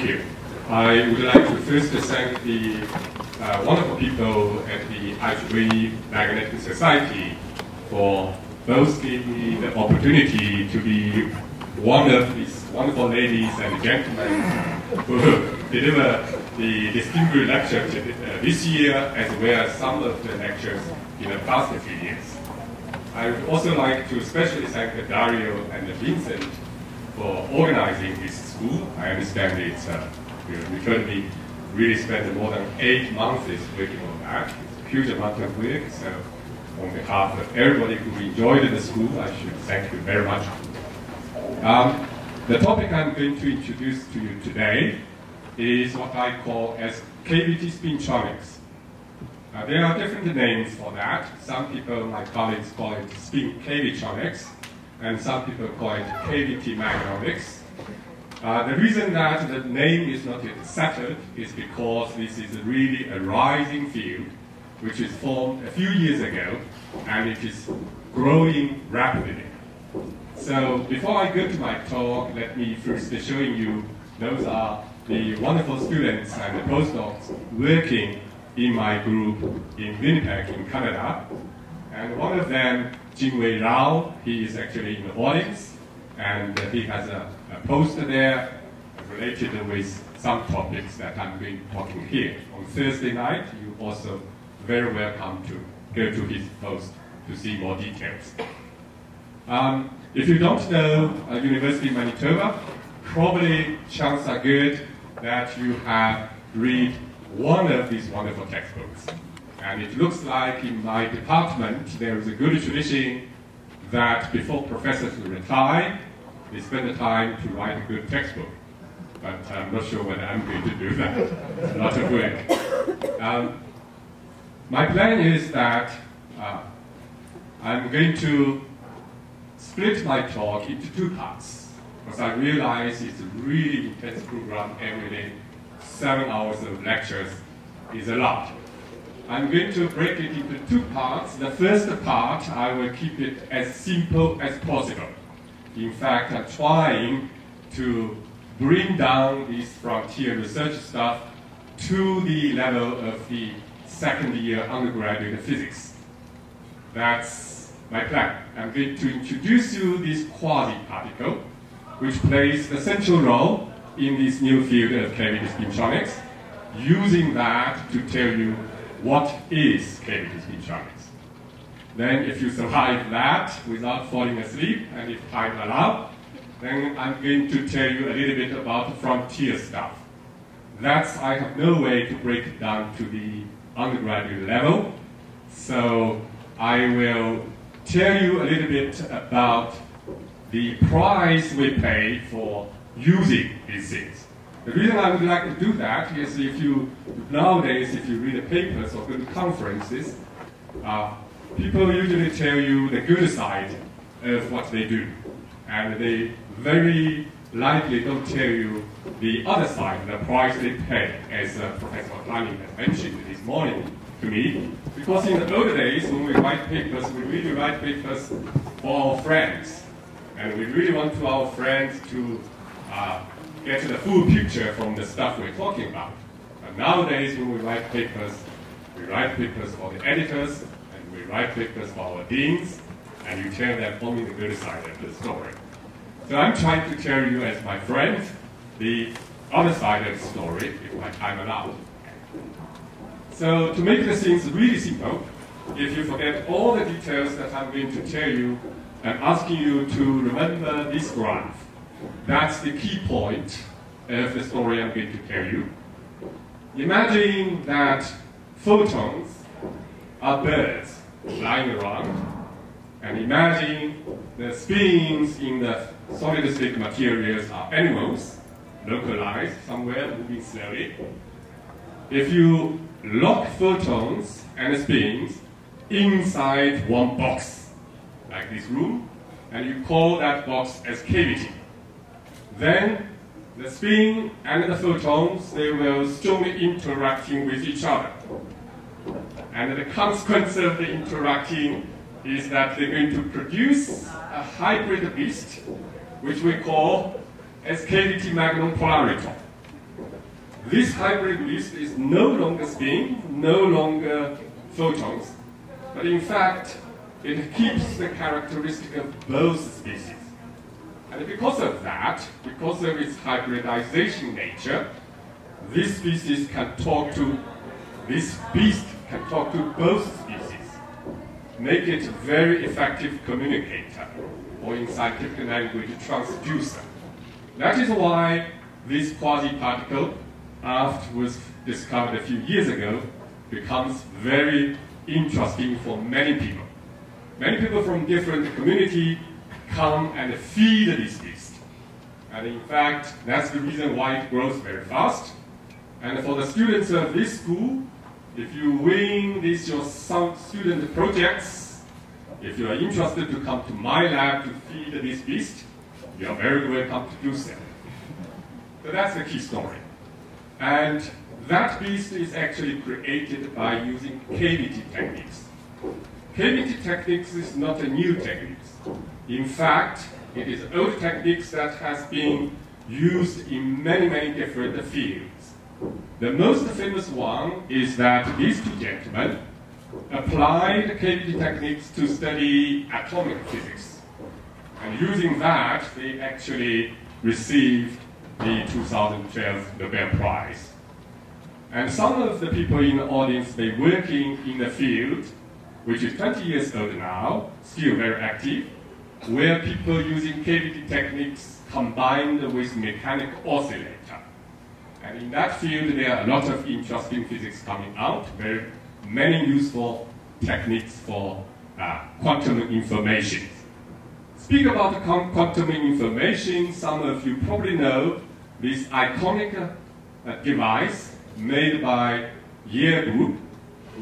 Thank you. I would like to first thank the uh, wonderful people at the IEEE Magnetic Society for both giving me the opportunity to be one of these wonderful ladies and gentlemen who deliver the distinguished lecture uh, this year as well as some of the lectures in the past few years. I would also like to especially thank Dario and Vincent for organizing this school. I understand it's uh, we currently really spent more than eight months working on that. It's a huge amount of work. So on behalf of everybody who enjoyed the school, I should thank you very much. Um, the topic I'm going to introduce to you today is what I call as cavity spintronics. Uh, there are different names for that. Some people, my colleagues, call it spin cavitronics, and some people call it cavity magnonics. Uh, the reason that the name is not yet settled is because this is really a rising field which is formed a few years ago and it is growing rapidly. So before I go to my talk, let me first be showing you those are the wonderful students and the postdocs working in my group in Winnipeg in Canada. And one of them, Jinwei Rao, he is actually in the audience and he has a, a poster there related with some topics that I'm going to talking here. On Thursday night, you also very welcome to go to his post to see more details. Um, if you don't know uh, University of Manitoba, probably chances are good that you have read one of these wonderful textbooks. And it looks like in my department there is a good tradition that before professors retire, they spend the time to write a good textbook. But I'm not sure whether I'm going to do that. It's a lot of work. Um, my plan is that uh, I'm going to split my talk into two parts because I realize it's a really intense program every day. Seven hours of lectures is a lot. I'm going to break it into two parts. The first part, I will keep it as simple as possible. In fact, I'm trying to bring down this frontier research stuff to the level of the second year undergraduate physics. That's my plan. I'm going to introduce you this quasi-particle, which plays the central role in this new field of cavity spintronics, using that to tell you what is cavity spintronics. Then if you survive that without falling asleep, and if time allows, then I'm going to tell you a little bit about the frontier stuff. That's, I have no way to break it down to the undergraduate level, so I will tell you a little bit about the price we pay for using these things. The reason I would like to do that is if you, nowadays, if you read the papers or go to conferences, uh, people usually tell you the good side of what they do. And they very likely don't tell you the other side, the price they pay, as uh, Professor Planning mentioned this morning to me. Because in the old days, when we write papers, we really write papers for our friends. And we really want to our friends to uh, get the full picture from the stuff we're talking about. Nowadays, when we write papers, we write papers for the editors, and we write papers for our deans, and you tell them only the good side of the story. So I'm trying to tell you as my friend the other side of the story, if my time allows. So to make the things really simple, if you forget all the details that I'm going to tell you, I'm asking you to remember this graph. That's the key point of the story I'm going to tell you. Imagine that photons are birds flying around, and imagine the spins in the solid state materials are animals, localized somewhere, moving slowly. If you lock photons and spins inside one box, like this room, and you call that box as cavity, then the spin and the photons, they will strongly interacting with each other. And the consequence of the interacting is that they're going to produce a hybrid beast which we call cavity magnon polariton. this hybrid beast is no longer spin, no longer photons, but in fact, it keeps the characteristic of both species. And because of that, because of its hybridization nature, this species can talk to, this beast can talk to both species, make it a very effective communicator, or in scientific language, transducer. That is why this quasi-particle, after was discovered a few years ago, becomes very interesting for many people. Many people from different community come and feed this beast. And in fact, that's the reason why it grows very fast. And for the students of this school, if you win these your student projects, if you are interested to come to my lab to feed this beast, you are very welcome to do so. So that's the key story. And that beast is actually created by using cavity techniques. Cavity techniques is not a new technique. In fact, it is old techniques that has been used in many, many different fields. The most famous one is that these two gentlemen applied cavity techniques to study atomic physics. And using that, they actually received the 2012 Nobel Prize. And some of the people in the audience, they working in the field, which is 20 years old now, still very active, where people using cavity techniques combined with mechanical oscillator. And in that field, there are a lot of interesting physics coming out, very many useful techniques for uh, quantum information. Speak about quantum information, some of you probably know this iconic uh, device made by Yale Group,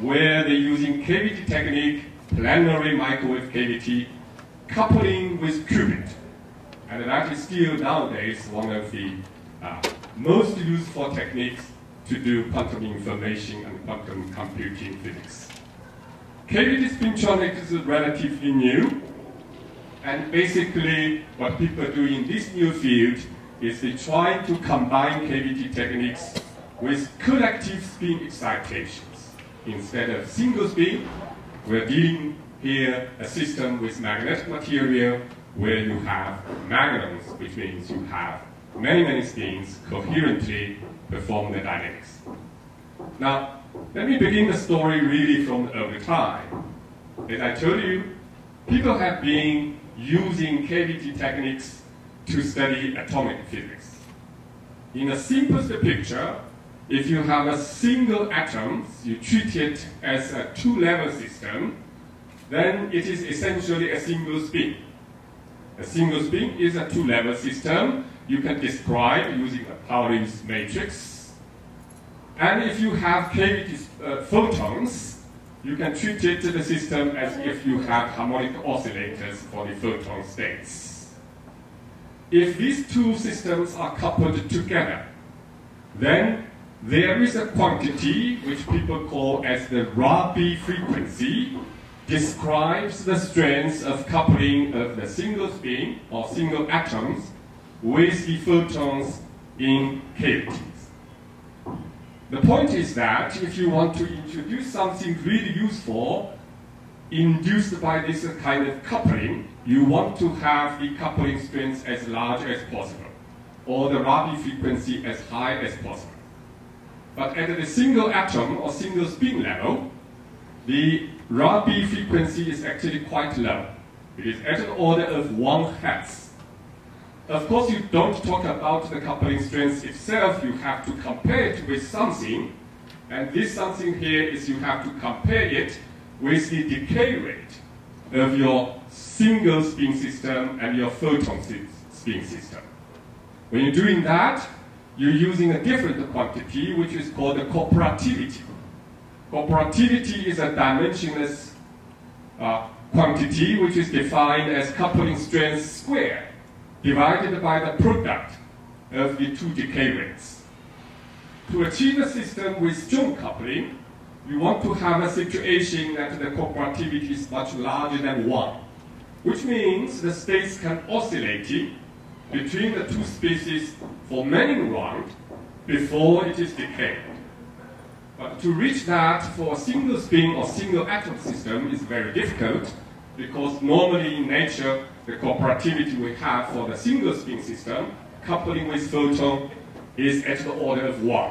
where they're using cavity technique, planetary microwave cavity, coupling with qubit. And that is still nowadays one of the uh, most useful techniques to do quantum information and quantum computing physics. Cavity spintronics is relatively new, and basically what people do in this new field is they try to combine cavity techniques with collective spin excitations. Instead of single spin, we're dealing here a system with magnetic material where you have magnons, which means you have many, many spins coherently perform the dynamics. Now, let me begin the story really from the early time. As I told you, people have been using cavity techniques to study atomic physics. In the simplest picture, if you have a single atom, you treat it as a two-level system, then it is essentially a single spin. A single spin is a two-level system you can describe using a Pauling's matrix. And if you have cavity uh, photons, you can treat it to the system as if you have harmonic oscillators for the photon states. If these two systems are coupled together, then there is a quantity which people call as the Rabi frequency, describes the strength of coupling of the single spin or single atoms with the photons in cavities. The point is that if you want to introduce something really useful induced by this kind of coupling, you want to have the coupling strength as large as possible, or the Rabi frequency as high as possible. But at the single atom or single spin level, the Rabi frequency is actually quite low. It is at an order of one hertz. Of course, you don't talk about the coupling strength itself, you have to compare it with something. And this something here is you have to compare it with the decay rate of your single spin system and your photon spin system. When you're doing that, you're using a different quantity, which is called the cooperativity. Cooperativity is a dimensionless uh, quantity, which is defined as coupling strength squared, divided by the product of the two decay rates. To achieve a system with strong coupling, you want to have a situation that the cooperativity is much larger than 1, which means the states can oscillate between the two species for many rounds, before it is decayed. But to reach that for a single spin or single atom system is very difficult because normally in nature, the cooperativity we have for the single spin system coupling with photon is at the order of one.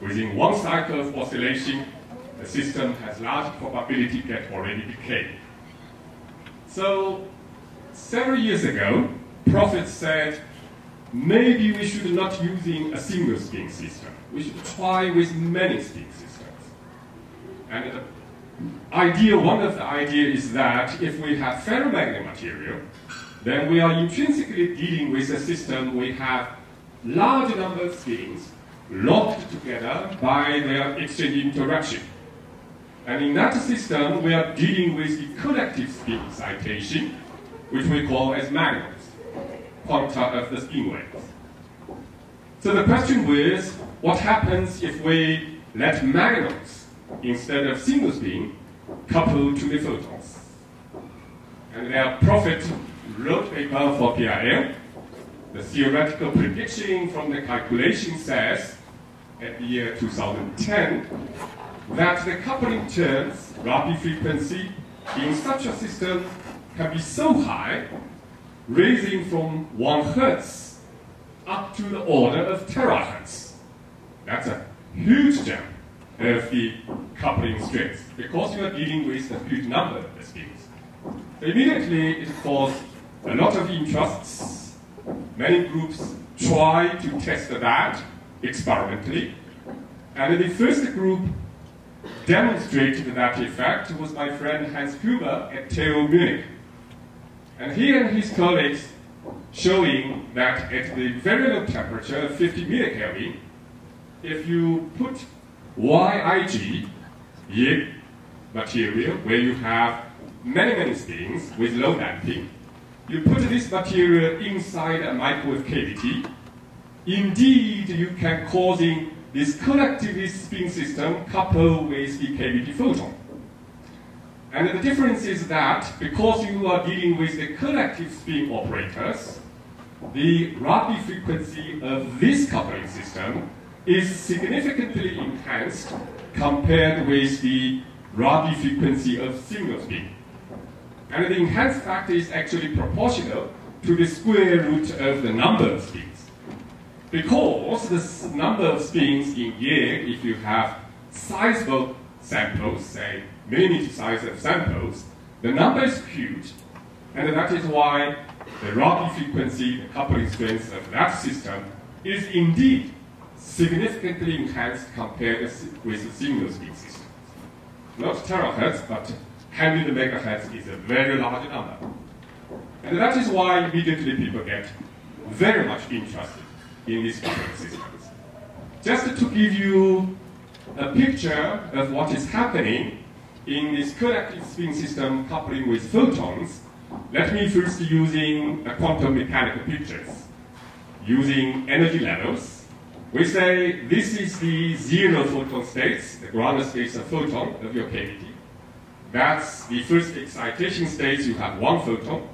Within one cycle of oscillation, the system has large probability get already decayed. So several years ago, Prophet said, maybe we should not using a single spin system. We should try with many spin systems. And the idea, one of the ideas is that if we have ferromagnetic material, then we are intrinsically dealing with a system we have large number of spins locked together by their exchange interaction. And in that system, we are dealing with the collective spin excitation, which we call as magnons, quanta of the spin waves. So the question was, what happens if we let magnons, instead of single spin, couple to the photons? And their Prophet wrote paper for PRL. The theoretical prediction from the calculation says, at the year 2010, that the coupling terms, Rabi frequency, in such a system can be so high, raising from 1 hertz up to the order of terahertz. That's a huge jump of the coupling strength because you are dealing with a huge number of spins. Immediately it caused a lot of interests. Many groups try to test that experimentally. And the first group demonstrated that effect was my friend Hans Huebl at TU Munich. And he and his colleagues showing that at the very low temperature, 50 millikelvin, if you put YIG, material, where you have many, many spins with low damping, you put this material inside a microwave cavity, indeed you can causing this collectivist spin system coupled with the cavity photon. And the difference is that because you are dealing with the collective spin operators, the Rabi frequency of this coupling system is significantly enhanced compared with the Rabi frequency of single spin. And the enhanced factor is actually proportional to the square root of the number of spins. Because the number of spins in YIG, if you have sizable samples, say millimeter size of samples, the number is huge, and that is why the Rabi frequency, the coupling strength of that system, is indeed significantly enhanced compared with the single spin system. Not terahertz, but 100 megahertz is a very large number. And that is why immediately people get very much interested in these coupling systems. Just to give you a picture of what is happening in this collective spin system coupling with photons, let me first using a quantum mechanical pictures. Using energy levels, we say this is the zero photon states, the ground states of photon of your cavity. That's the first excitation state, you have one photon.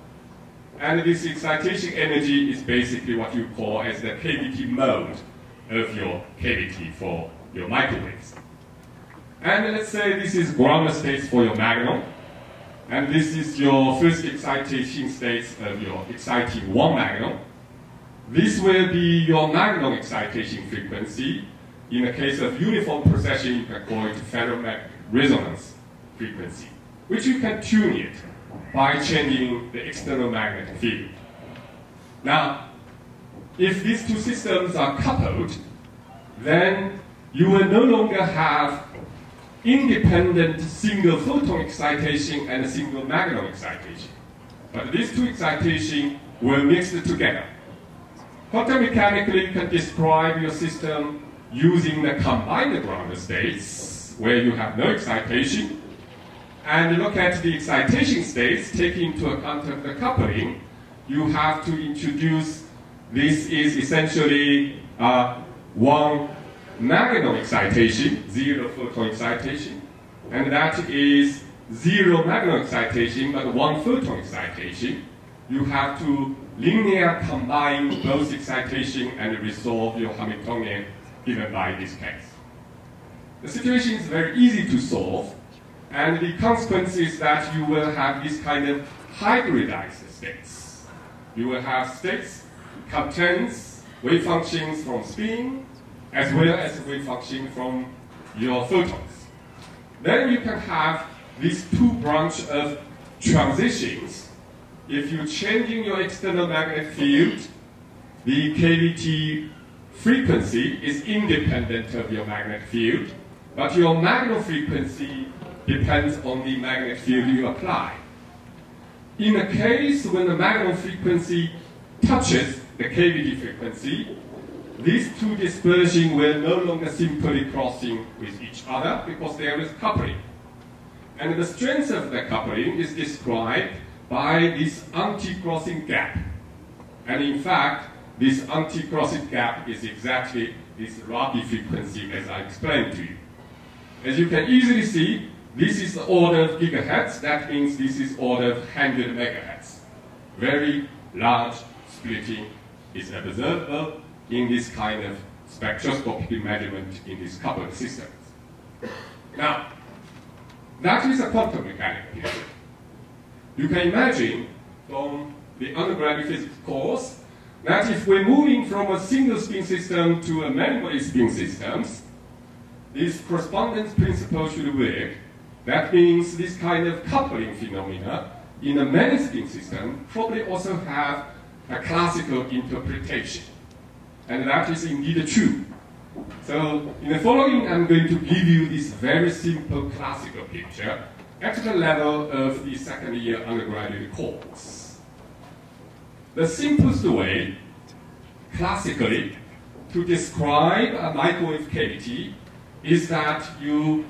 And this excitation energy is basically what you call as the cavity mode of your cavity for your microwaves. And let's say this is ground states for your magnon. And this is your first excitation states of uh, your exciting one magnon. This will be your magnon excitation frequency. In the case of uniform precession, call it ferromagnetic resonance frequency, which you can tune it by changing the external magnetic field. Now, if these two systems are coupled, then you will no longer have independent single photon excitation and a single magnon excitation. But these two excitation were mixed together. Quantum mechanically you can describe your system using the combined ground states, where you have no excitation, and look at the excitation states, taking into account the coupling, you have to introduce, this is essentially uh, one magnon excitation, zero photon excitation, and that is zero magnon excitation, but one photon excitation. you have to linear combine both excitation and resolve your Hamiltonian given by this case. The situation is very easy to solve, and the consequence is that you will have this kind of hybridized states. You will have states contains wave functions from spin as well as wave function from your photons. Then you can have these two branch of transitions. If you're changing your external magnetic field, the cavity frequency is independent of your magnetic field, but your magnetic frequency depends on the magnetic field you apply. In a case when the magnetic frequency touches the cavity frequency, these two dispersions will no longer simply crossing with each other because there is coupling. And the strength of the coupling is described by this anti-crossing gap. And in fact, this anti-crossing gap is exactly this Rabi frequency as I explained to you. As you can easily see, this is the order of gigahertz. That means this is order of 100 megahertz. Very large splitting is observable in this kind of spectroscopic measurement in these coupled systems. Now, that is a quantum mechanics You can imagine from the undergraduate physics course that if we're moving from a single spin system to a many spin systems, this correspondence principle should work. That means this kind of coupling phenomena in a many spin system probably also have a classical interpretation. And that is indeed true. So in the following, I'm going to give you this very simple classical picture at the level of the second year undergraduate course. The simplest way, classically, to describe a microwave cavity is that you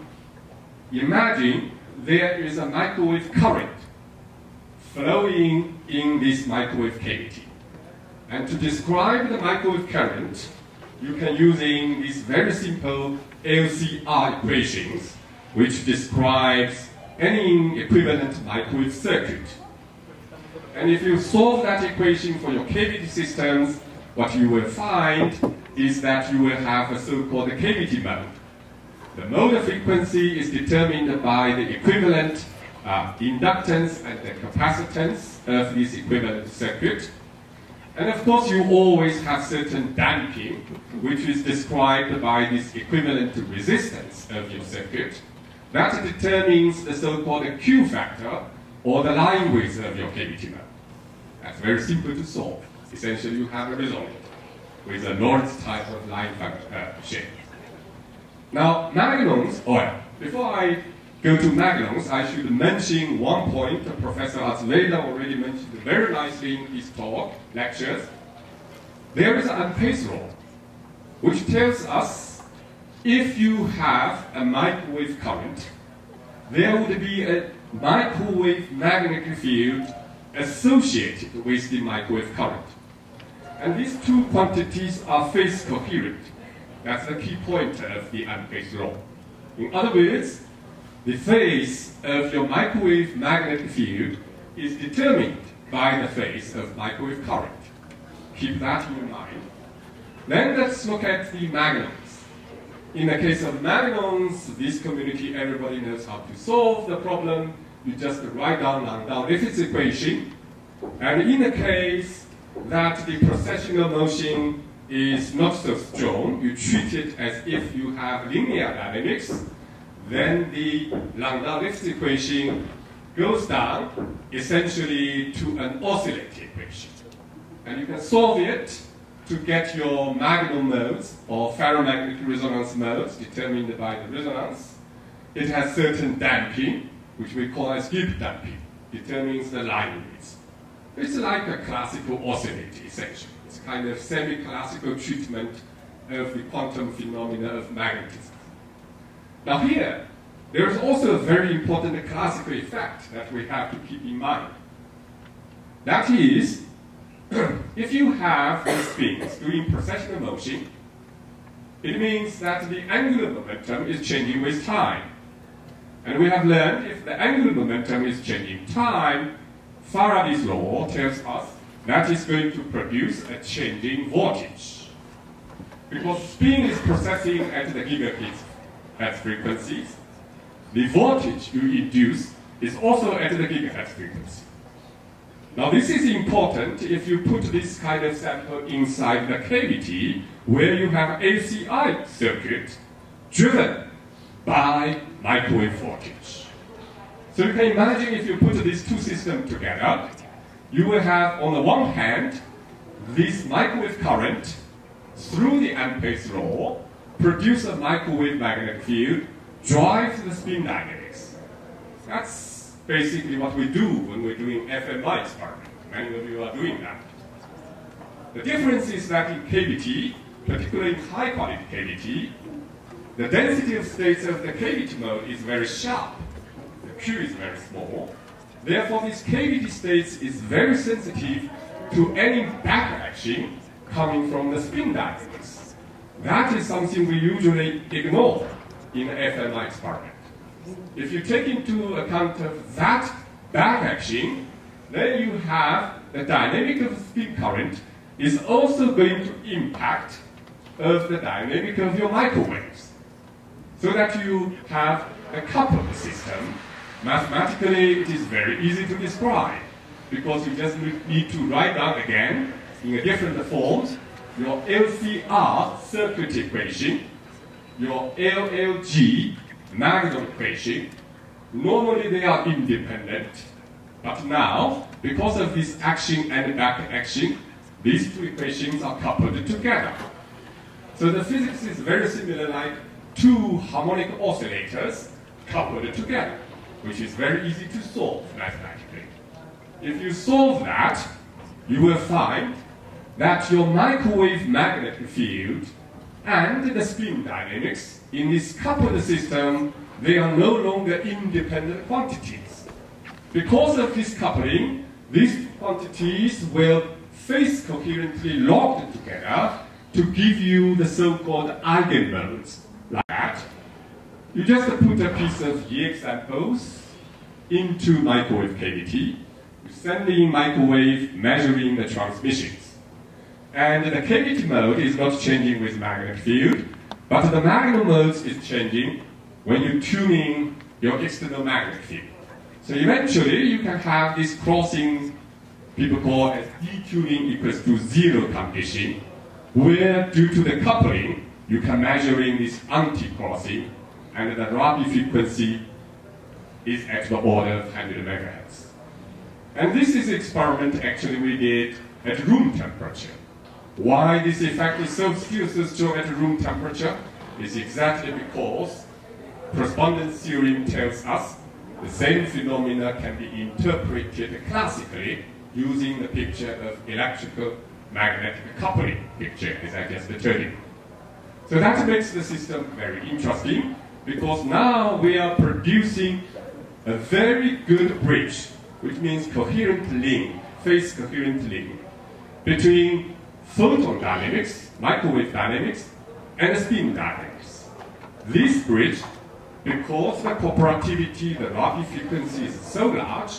imagine there is a microwave current flowing in this microwave cavity. And to describe the microwave current, you can using these very simple LCR equations, which describes any equivalent microwave circuit. And if you solve that equation for your cavity systems, what you will find is that you will have a so-called cavity mode. The mode of frequency is determined by the equivalent uh, inductance and the capacitance of this equivalent circuit. And of course, you always have certain damping, which is described by this equivalent resistance of your circuit. That determines the so-called Q factor, or the line width of your cavity map. That's very simple to solve. Essentially, you have a result with a Lorentz type of line factor, uh, shape. Now, magnons, oh before I go to magnons, I should mention one point Professor Azuela already mentioned very nicely in his talk, lectures. There is an law, which tells us if you have a microwave current, there would be a microwave magnetic field associated with the microwave current. And these two quantities are phase coherent. That's the key point of the Ampère law. In other words, the phase of your microwave magnetic field is determined by the phase of microwave current. Keep that in mind. Then let's look at the magnons. In the case of magnons, this community, everybody knows how to solve the problem. You just write down Landau-Lifshitz equation. And in the case that the precessional motion is not so strong, you treat it as if you have linear dynamics, then the Landau-Lifshitz equation goes down essentially to an oscillating equation. And you can solve it to get your magnon modes or ferromagnetic resonance modes determined by the resonance. It has certain damping, which we call as Gilbert damping, determines the line width. It's like a classical oscillator, essentially. It's kind of semi-classical treatment of the quantum phenomena of magnetism. Now here, there is also a very important classical effect that we have to keep in mind. That is, if you have these spins doing precessional motion, it means that the angular momentum is changing with time. And we have learned if the angular momentum is changing time, Faraday's law tells us that is going to produce a changing voltage. Because spin is processing at the gigahertz at frequencies, the voltage you induce is also at the gigahertz frequency. Now this is important if you put this kind of sample inside the cavity where you have ACI circuit driven by microwave voltage. So you can imagine if you put these two systems together, you will have on the one hand this microwave current through the Ampere's law produce a microwave magnetic field, drive the spin dynamics. That's basically what we do when we're doing FMR experiment. Many of you are doing that. The difference is that in cavity, particularly in high quality cavity, the density of states of the cavity mode is very sharp. The Q is very small. Therefore, this cavity states is very sensitive to any backaction coming from the spin dynamics. That is something we usually ignore in fMRI experiment. If you take into account that backaction, then you have the dynamic of the spin current is also going to impact of the dynamic of your microwaves. So that you have a coupled system. Mathematically, it is very easy to describe because you just need to write down again in a different forms your LCR circuit equation, your LLG magnetron equation. Normally they are independent, but now, because of this action and back action, these two equations are coupled together. So the physics is very similar like two harmonic oscillators coupled together, which is very easy to solve mathematically. If you solve that, you will find that your microwave magnetic field and the spin dynamics in this coupled system, they are no longer independent quantities. Because of this coupling, these quantities will phase coherently locked together to give you the so-called eigenmodes, like that. You just put a piece of YIG samples into microwave cavity, sending microwave measuring the transmissions. And the cavity mode is not changing with magnetic field, but the magnetic mode is changing when you tuning your external magnetic field. So eventually you can have this crossing people call as detuning equals to zero condition, where due to the coupling, you can measure in this anti-crossing, and the Rabi frequency is at the order of 100 megahertz. And this is experiment actually we did at room temperature. Why this effect is so so strong at room temperature is exactly because correspondence theorem tells us the same phenomena can be interpreted classically using the picture of electrical magnetic coupling picture as I just you. So that makes the system very interesting because now we are producing a very good bridge, which means coherent link, phase coherent link, between photon dynamics, microwave dynamics, and spin dynamics. This bridge, because the cooperativity, the Rabi frequency is so large,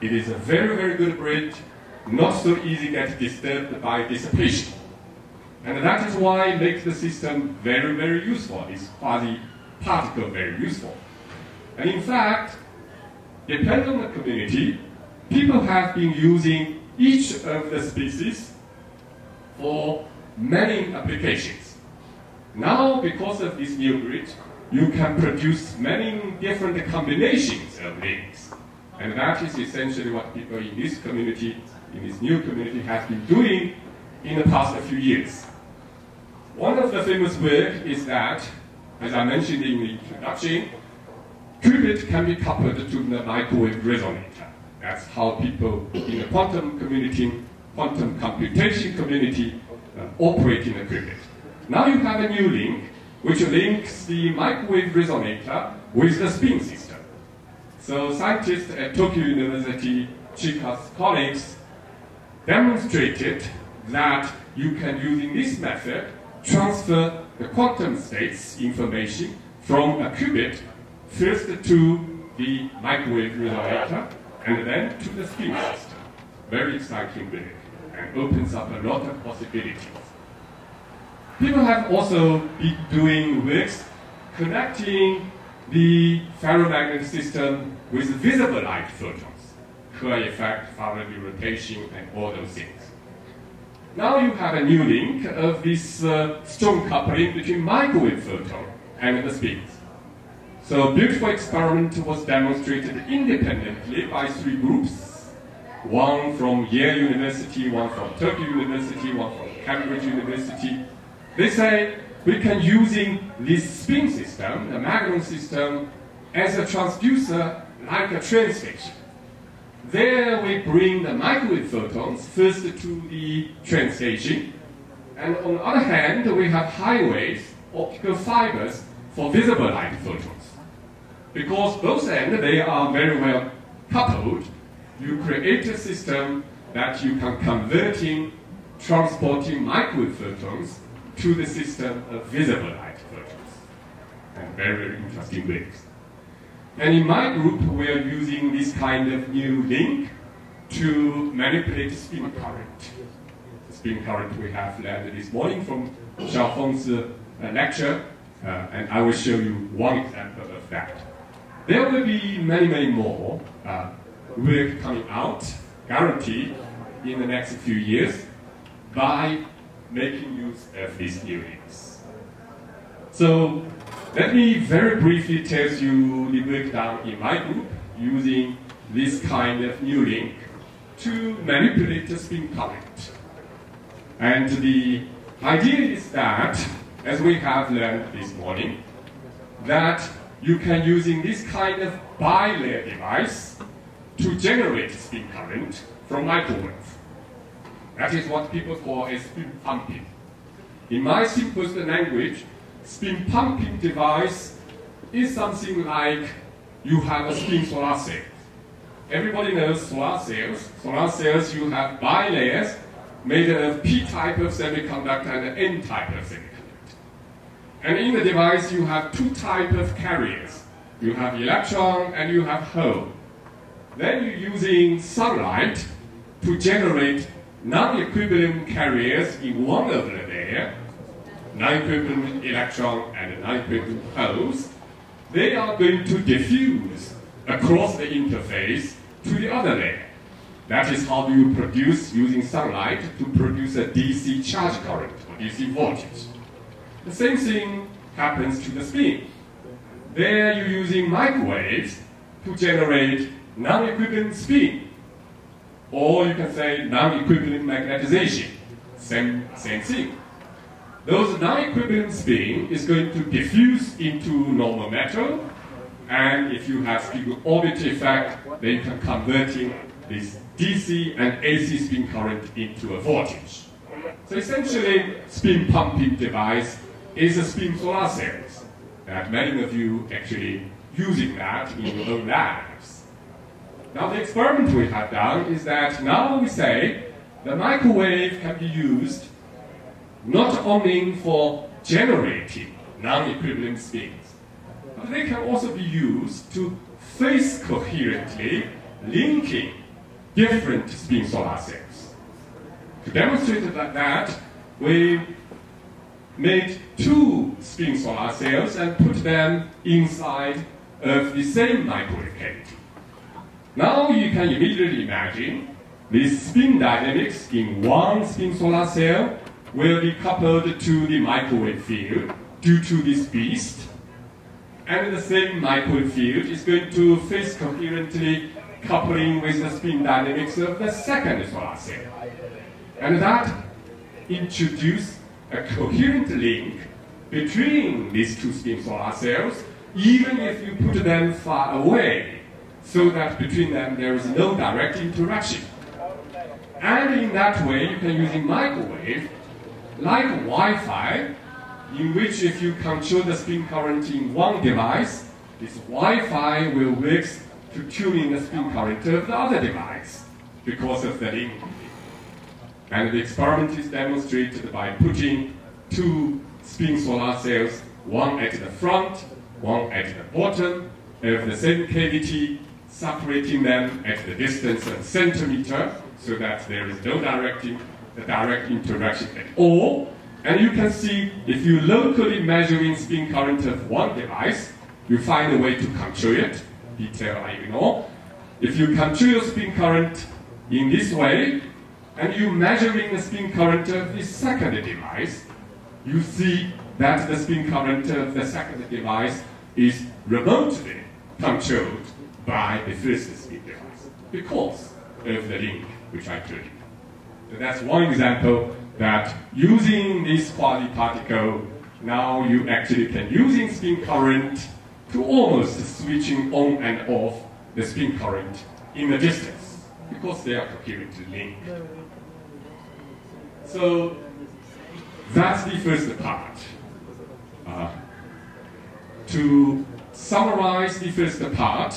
it is a very, very good bridge, not so easy to get disturbed by dissipation. And that is why it makes the system very, very useful, this quasi-particle very useful. And in fact, depending on the community, people have been using each of the species for many applications. Now, because of this new grid, you can produce many different combinations of links. And that is essentially what people in this community, in this new community, have been doing in the past few years. One of the famous work is that, as I mentioned in the introduction, qubit can be coupled to the microwave resonator. That's how people in the quantum community, quantum computation community, uh, operate in a qubit. Now you have a new link, which links the microwave resonator with the spin system. So scientists at Tokyo University, Chika's colleagues, demonstrated that you can, using this method, transfer the quantum states information from a qubit first to the microwave resonator and then to the spin system. very exciting work and opens up a lot of possibilities. People have also been doing works connecting the ferromagnetic system with visible light photons, Kerr effect, Faraday rotation, and all those things. Now you have a new link of this uh, strong coupling between microwave photon and the spins. So a beautiful experiment was demonstrated independently by three groups, one from Yale University, one from Tokyo University, one from Cambridge University. They say we can using this spin system, the magnon system, as a transducer like a train station. There we bring the microwave photons first to the train station, and on the other hand, we have highways, optical fibers for visible light photons. Because both ends, they are very well coupled, you create a system that you can converting, transporting microwave photons to the system of visible light photons. And very, very interesting ways. And in my group, we are using this kind of new link to manipulate spin current. The spin current we have learned this morning from Xiaofeng's uh, lecture, uh, and I will show you one example of that. There will be many, many more uh, work coming out, guaranteed, in the next few years by making use of these links. So let me very briefly tell you the breakdown in my group using this kind of new link to manipulate the spin current. And the idea is that, as we have learned this morning, that you can using this kind of bilayer device to generate spin current from microwave. That is what people call a spin pumping. In my simplest language, spin pumping device is something like you have a spin solar cell. Everybody knows solar cells. Solar cells, you have bilayers made of P-type of semiconductor and N-type of semiconductor. And in the device, you have two type of carriers. You have electron and you have hole. Then you're using sunlight to generate non-equivalent carriers in one of the layer, non-equivalent electron and non-equivalent holes. They are going to diffuse across the interface to the other layer. That is how you produce, using sunlight, to produce a DC charge current or DC voltage. The same thing happens to the spin. There you're using microwaves to generate non-equivalent spin. Or you can say non-equivalent magnetization. Same, same thing. Those non-equivalent spin is going to diffuse into normal metal, and if you have spin orbit effect, then you can convert this DC and AC spin current into a voltage. So essentially, spin pumping device is a spin solar cells that many of you actually using that in your own labs. Now the experiment we have done is that now we say the microwave can be used not only for generating non-equivalent spins, but they can also be used to phase coherently linking different spin solar cells. To demonstrate that, that we made two spin solar cells and put them inside of the same microwave cavity. Now you can immediately imagine the spin dynamics in one spin solar cell will be coupled to the microwave field due to this beast. And the same microwave field is going to face coherently coupling with the spin dynamics of the second solar cell. And that introduces a coherent link between these two spin solar cells, even if you put them far away, so that between them there is no direct interaction. And in that way, you can use a microwave, like Wi-Fi, in which if you control the spin current in one device, this Wi-Fi will work to tune in the spin current of the other device because of the link. And the experiment is demonstrated by putting two spin solar cells, one at the front, one at the bottom of the same cavity, separating them at the distance of centimeter so that there is no direct, direct interaction at all. And you can see if you locally measuring spin current of one device, you find a way to control it. Detail I ignore. If you control your spin current in this way, and you measuring the spin current of the second device, you see that the spin current of the second device is remotely controlled by the spin device because of the link which I you. So that's one example that using this quasi-particle, now you actually can using spin current to almost switching on and off the spin current in the distance because they are coherently linked. So that's the first part. Uh, to summarize the first part,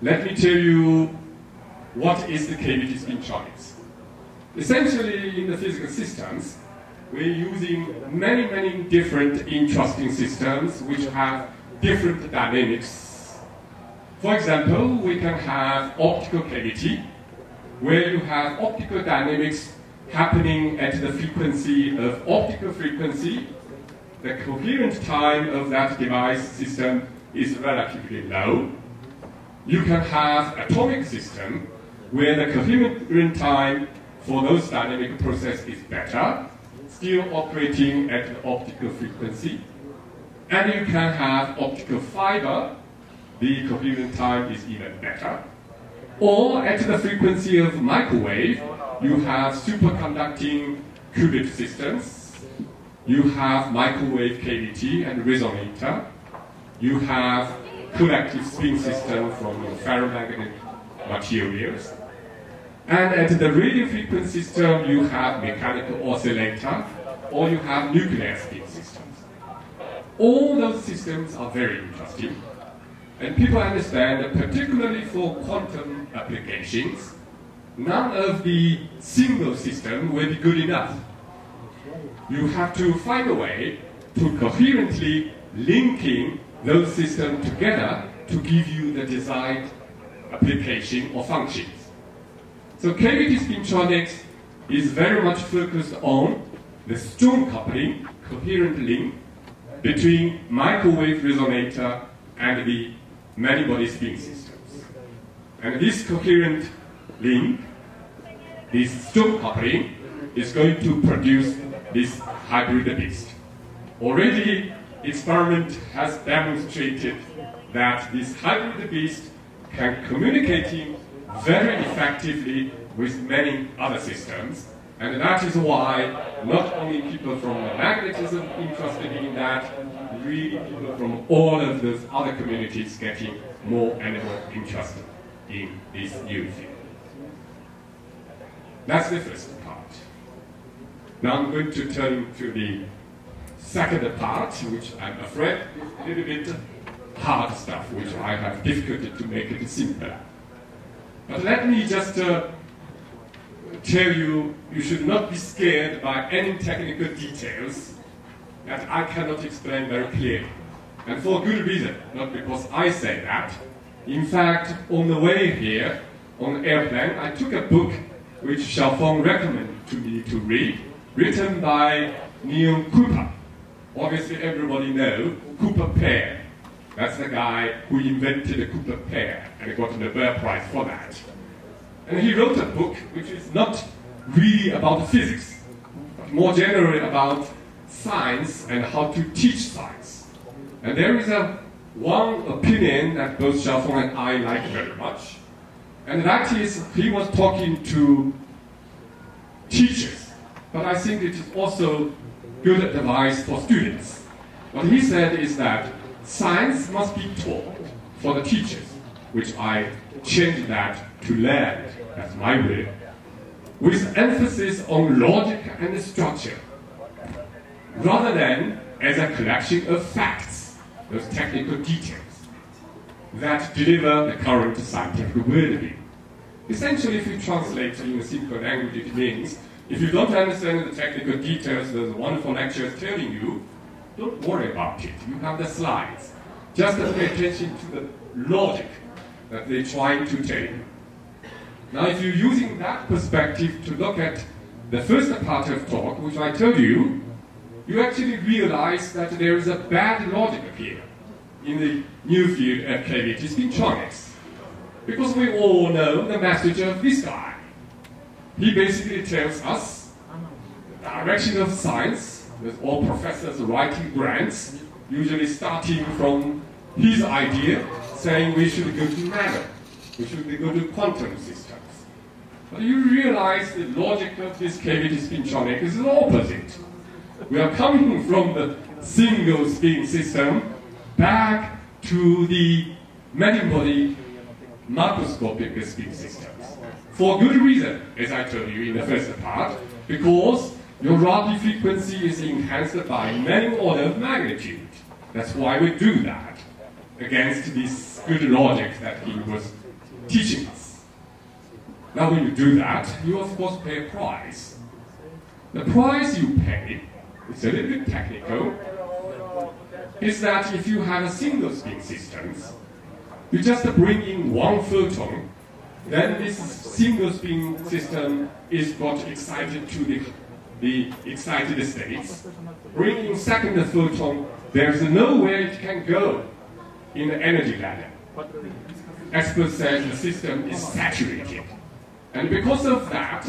let me tell you what is the cavity spintronics. Essentially, in the physical systems, we're using many, many different interesting systems which have different dynamics. For example, we can have optical cavity, where you have optical dynamics happening at the frequency of optical frequency, the coherent time of that device system is relatively low. You can have atomic system where the coherent time for those dynamic process is better, still operating at the optical frequency. And you can have optical fiber, the coherent time is even better. Or at the frequency of microwave, you have superconducting qubit systems, you have microwave cavity and resonator, you have collective spin system from ferromagnetic materials, and at the radio frequency system, you have mechanical oscillator, or you have nuclear spin systems. All those systems are very interesting, and people understand that particularly for quantum applications, none of the single system will be good enough. You have to find a way to coherently linking those systems together to give you the desired application or functions. So cavity spintronics is very much focused on the strong coupling, coherent link between microwave resonator and the many-body spin systems. And this coherent link this strong coupling is going to produce this hybrid beast. Already, experiment has demonstrated that this hybrid beast can communicate very effectively with many other systems, and that is why not only people from magnetism interested in that, really people from all of those other communities getting more and more interested in this new field. That's the first part. Now I'm going to turn to the second part, which I'm afraid is a little bit hard stuff, which I have difficulty to make it simpler. But let me just uh, tell you, you should not be scared by any technical details that I cannot explain very clearly. And for good reason, not because I say that. In fact, on the way here, on airplane, I took a book which Xiaofeng recommended to me to read, written by Neil Cooper. Obviously, everybody know Cooper pair. That's the guy who invented the Cooper pair and got a Nobel Prize for that. And he wrote a book which is not really about physics, but more generally about science and how to teach science. And there is a one opinion that both Xiaofeng and I like very much, and that is, he was talking to teachers, but I think it is also good advice for students. What he said is that science must be taught for the teachers, which I changed that to learn, that's my way, with emphasis on logic and structure, rather than as a collection of facts, those technical details that deliver the current scientific worldview. Essentially, if you translate in a simple language, it means if you don't understand the technical details, that the wonderful lecturer telling you, don't worry about it. You have the slides. Just pay attention to the logic that they're trying to take. Now, if you're using that perspective to look at the first part of talk, which I told you, you actually realize that there is a bad logic here in the new field of cavity spintronics. Because we all know the message of this guy. He basically tells us the direction of science, with all professors writing grants, usually starting from his idea, saying we should go to matter, we should go to quantum systems. But you realize the logic of this cavity spintronic is the opposite. We are coming from the single spin system back to the many-body macroscopic spin systems. For good reason, as I told you in the first part, because your Rabi frequency is enhanced by many order of magnitude. That's why we do that against this good logic that he was teaching us. Now when you do that, you of course pay a price. The price you pay, is a little bit technical, is that if you have a single spin system, you just bring in one photon, then this single spin system is got excited to the, the excited states. Bringing second photon, there's nowhere it can go in the energy ladder. Experts say the system is saturated. And because of that,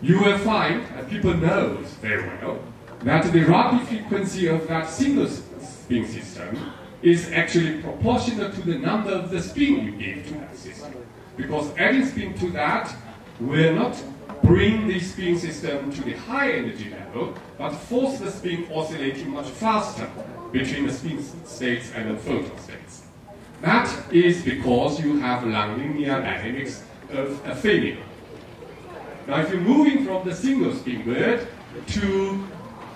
you will find, and people know very well, that the Rabi frequency of that single spin system is actually proportional to the number of the spin you gave to that system. Because adding spin to that will not bring the spin system to the high energy level, but force the spin oscillating much faster between the spin states and the photon states. That is because you have nonlinear dynamics of a failure. Now, if you're moving from the single spin world to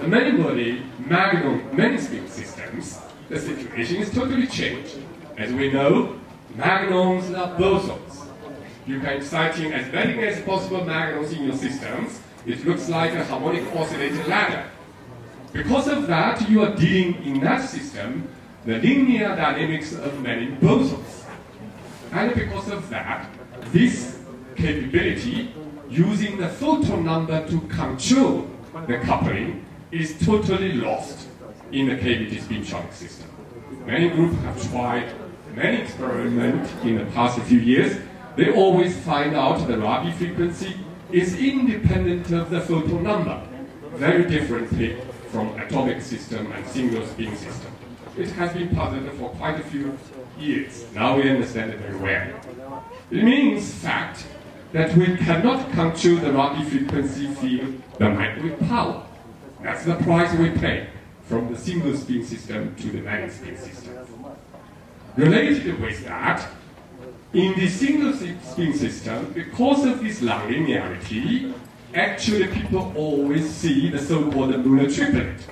the many-body magnon many-spin systems, the situation is totally changed. As we know, magnons are bosons. You can excite in as many as possible magnons in your systems. It looks like a harmonic oscillator ladder. Because of that, you are dealing in that system the linear dynamics of many bosons. And because of that, this capability using the photon number to control the coupling is totally lost in the cavity spintronic system. Many groups have tried many experiments in the past few years. They always find out the Rabi frequency is independent of the photon number, very differently from atomic system and single spin system. It has been puzzled for quite a few years. Now we understand it very well. It means fact that we cannot control the Rabi frequency field with power. That's the price we pay from the single spin system to the many spin system. Related with that, in the single spin system, because of this linearity, actually people always see the so-called Mollow triplet.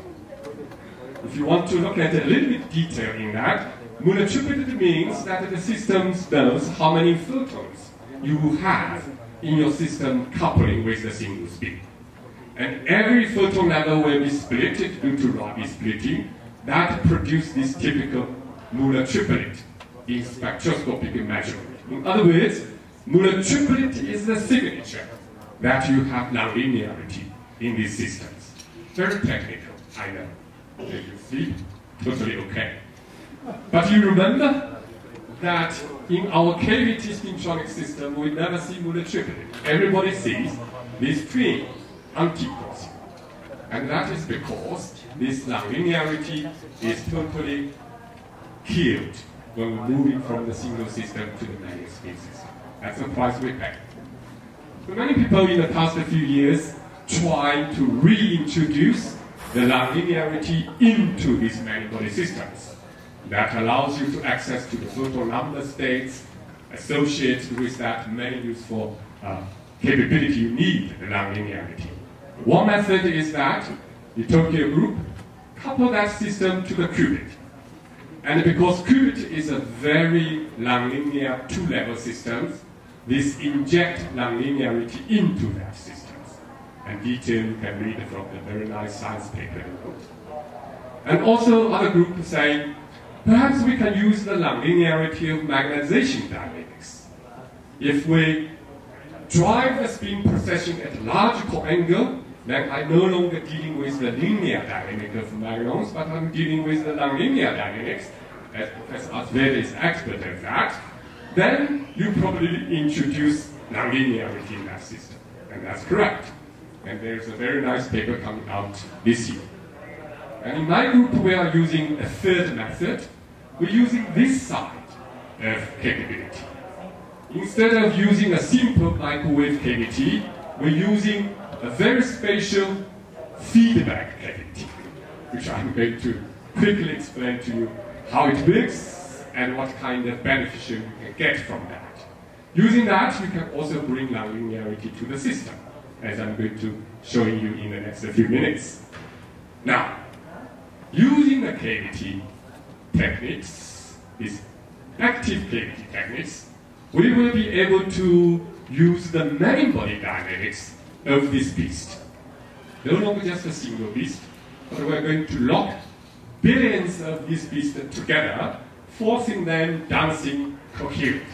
If you want to look at a little bit detail in that, Mollow triplet means that the system knows how many photons you have in your system coupling with the single spin. And every photon level will be split due to Rabi splitting. That produces this typical Mollow triplet in spectroscopic measurement. In other words, Mollow triplet is the signature that you have nonlinearity in these systems. Very technical, I know. As you see, totally okay. But you remember that in our cavity spintronic system, we never see Mollow triplet. Everybody sees this twin anticrossing. And that is because this nonlinearity is totally killed when we're moving from the single system to the many system. That's the price we pay. So many people in the past few years try to reintroduce the nonlinearity into these many-body systems. That allows you to access to the total number states associated with that many useful uh, capability you need, the nonlinearity. One method is that the Tokyo group couple that system to the qubit. And because qubit is a very nonlinear two-level system, this inject nonlinearity into that system. And detail you can read from the very nice science paper. And also other groups saying Perhaps we can use the nonlinearity of magnetization dynamics. If we drive the spin precession at a logical angle, then I'm no longer dealing with the linear dynamic of magnons, but I'm dealing with the nonlinear dynamics, as Professor Azevedo is expert at that. Then you probably introduce nonlinearity in that system, and that's correct. And there's a very nice paper coming out this year. And in my group, we are using a third method. We're using this side of capability. Instead of using a simple microwave cavity, we're using a very special feedback cavity, which I'm going to quickly explain to you how it works and what kind of beneficial you can get from that. Using that, you can also bring nonlinearity to the system, as I'm going to show you in the next few minutes. Now, using the cavity techniques, these active cavity techniques, we will be able to use the many body dynamics of this beast. No longer just a single beast, but we're going to lock billions of these beasts together, forcing them dancing coherently.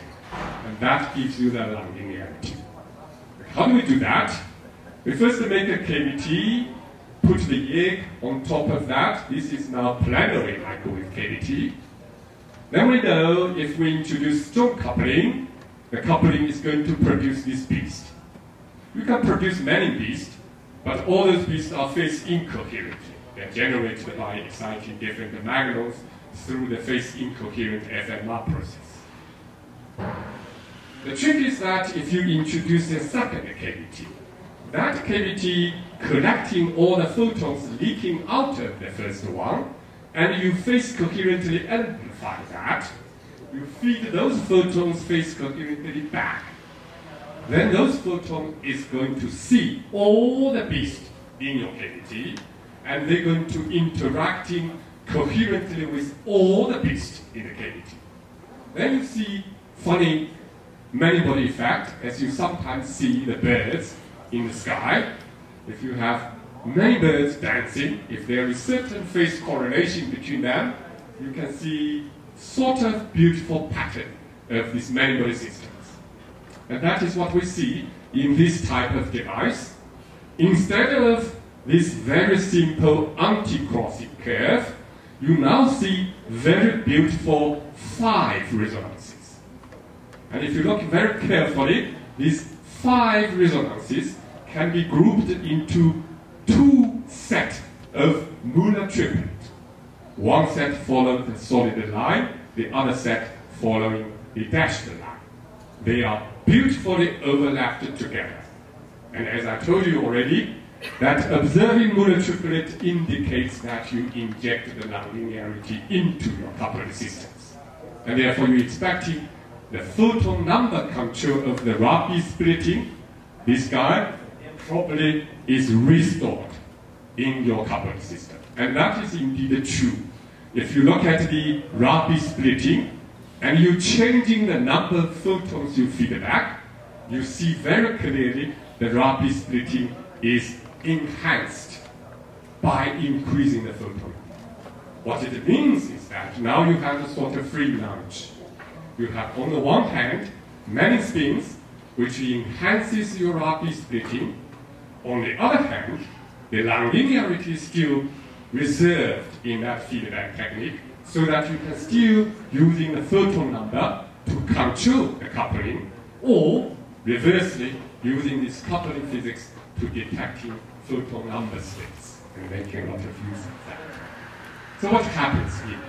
And that gives you the nonlinearity. How do we do that? We first make a cavity, put the YIG on top of that. This is now planetary microwave cavity. Then we know if we introduce strong coupling, the coupling is going to produce this beast. You can produce many beasts, but all those beasts are phase incoherent. They're generated by exciting different magnons through the phase incoherent FMR process. The trick is that if you introduce a second cavity, that cavity collecting all the photons leaking out of the first one, and you phase coherently amplify that, you feed those photons phase coherently back. Then those photons is going to see all the beasts in your cavity, and they're going to interacting coherently with all the beasts in the cavity. Then you see funny many-body effect, as you sometimes see the birds in the sky. If you have many birds dancing, if there is certain phase correlation between them, you can see sort of beautiful pattern of this many-body systems. And that is what we see in this type of device. Instead of this very simple anti-crossing curve, you now see very beautiful five resonances. And if you look very carefully, these five resonances can be grouped into two sets of Mollow triplet. One set following the solid line, the other set following the dashed line. They are beautifully overlapped together. And as I told you already, that observing Mollow triplet indicates that you inject the nonlinearity into your coupled systems. And therefore you're expecting the photon number control of the Rabi splitting, this guy probably is restored in your coupled system. And that is indeed true. If you look at the Rabi splitting, and you're changing the number of photons you feed back, you see very clearly the Rabi splitting is enhanced by increasing the photon. What it means is that now you have a sort of free lunch. You have on the one hand many spins which enhances your Rabi splitting. On the other hand, the nonlinearity is still reserved in that feedback technique so that you can still using the photon number to control the coupling or reversely using this coupling physics to detecting photon number states and making a lot of use of that. So what happens here?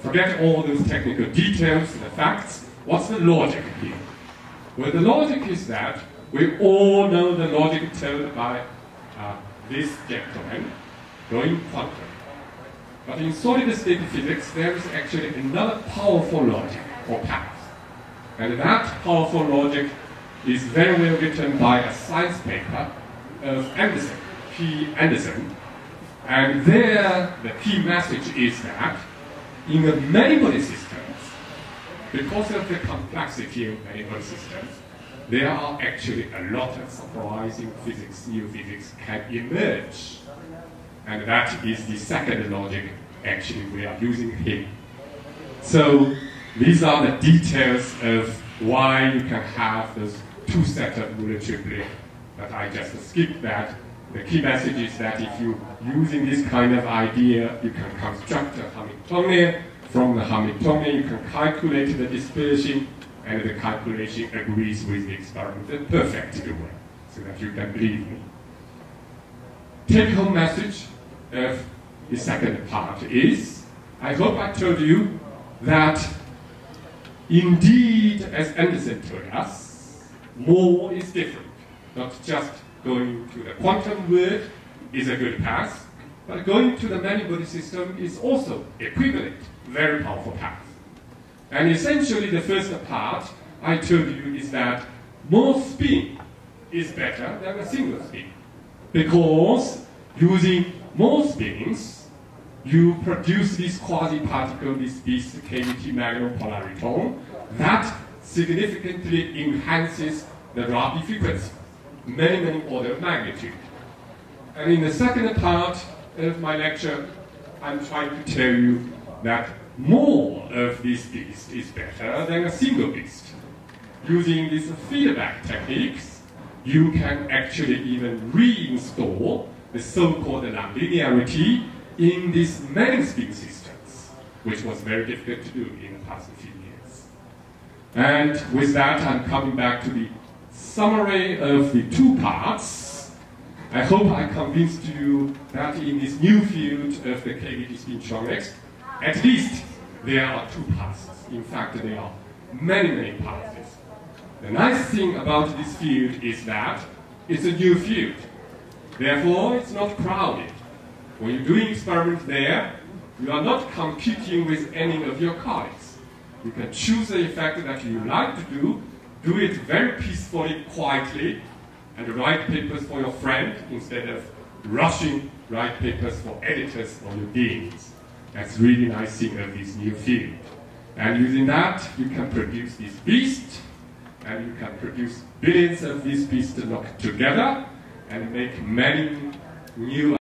Forget all those technical details, the facts. What's the logic here? Well, the logic is that we all know the logic told by uh, this gentleman going quantum. But in solid-state physics, there is actually another powerful logic or path. And that powerful logic is very well written by a science paper uh, of Anderson, P. Anderson. And there, the key message is that in the many-body systems, because of the complexity of many-body systems, there are actually a lot of surprising physics, new physics can emerge. And that is the second logic actually we are using here. So these are the details of why you can have those two sets of Mollow triplet. But I just skipped that. The key message is that if you're using this kind of idea, you can construct a Hamiltonian. From the Hamiltonian, you can calculate the dispersion, and the calculation agrees with the experiment perfectly well, so that you can believe me. Take-home message the second part is, I hope I told you that indeed, as Anderson told us, more is different. Not just going to the quantum world is a good path, but going to the many-body system is also equivalent, very powerful path. And essentially the first part I told you is that more spin is better than a single spin. Because using more spins, you produce this quasi-particle, this, this cavity magnetopolariton, that significantly enhances the Rabi frequency, many, many order of magnitude. And in the second part of my lecture, I'm trying to tell you that more of this beast is better than a single beast. Using these feedback techniques, you can actually even reinstall the so-called nonlinearity in these many spin systems, which was very difficult to do in the past few years. And with that, I'm coming back to the summary of the two parts. I hope I convinced you that in this new field of the cavity spintronics, at least there are two passes. In fact, there are many, many passes. The nice thing about this field is that it's a new field. Therefore, it's not crowded. When you're doing experiments there, you are not competing with any of your colleagues. You can choose the effect that you like to do, do it very peacefully, quietly, and write papers for your friend instead of rushing write papers for editors or your deans. That's really nice thing of this new field. And using that, you can produce this beast, and you can produce billions of these beasts together and make many new